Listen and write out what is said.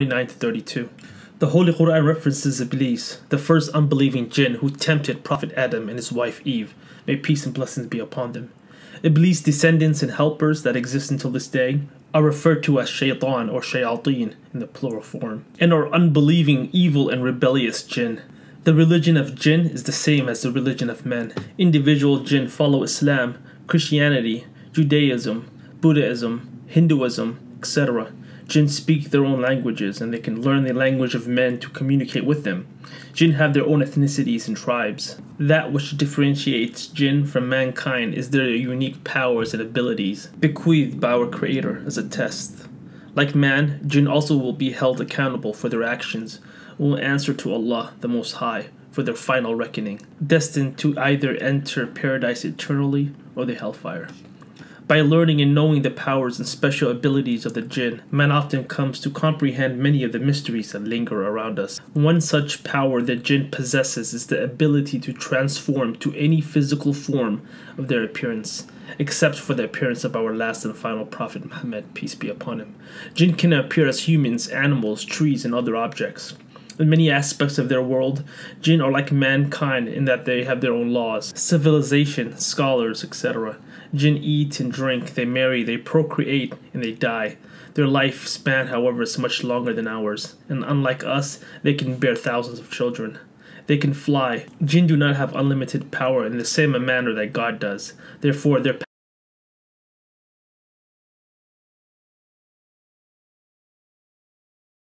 29 to 32. The Holy Quran references Iblis, the first unbelieving jinn who tempted Prophet Adam and his wife Eve. May peace and blessings be upon them. Iblis' descendants and helpers that exist until this day are referred to as shaitan or shayateen in the plural form, and are unbelieving, evil, and rebellious jinn. The religion of jinn is the same as the religion of men. Individual jinn follow Islam, Christianity, Judaism, Buddhism, Hinduism, etc. Jinn speak their own languages and they can learn the language of men to communicate with them. Jinn have their own ethnicities and tribes. That which differentiates Jinn from mankind is their unique powers and abilities, bequeathed by our Creator as a test. Like man, Jinn also will be held accountable for their actions will answer to Allah, the Most High, for their final reckoning, destined to either enter paradise eternally or the hellfire. By learning and knowing the powers and special abilities of the jinn, man often comes to comprehend many of the mysteries that linger around us. One such power the jinn possesses is the ability to transform to any physical form of their appearance, except for the appearance of our last and final Prophet Muhammad, peace be upon him. Jinn can appear as humans, animals, trees, and other objects. In many aspects of their world, jinn are like mankind in that they have their own laws, civilization, scholars, etc. Jinn eat and drink, they marry, they procreate, and they die. Their lifespan, however, is much longer than ours, and unlike us, they can bear thousands of children. They can fly. Jinn do not have unlimited power in the same manner that God does. Therefore, their